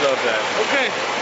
love that. Okay.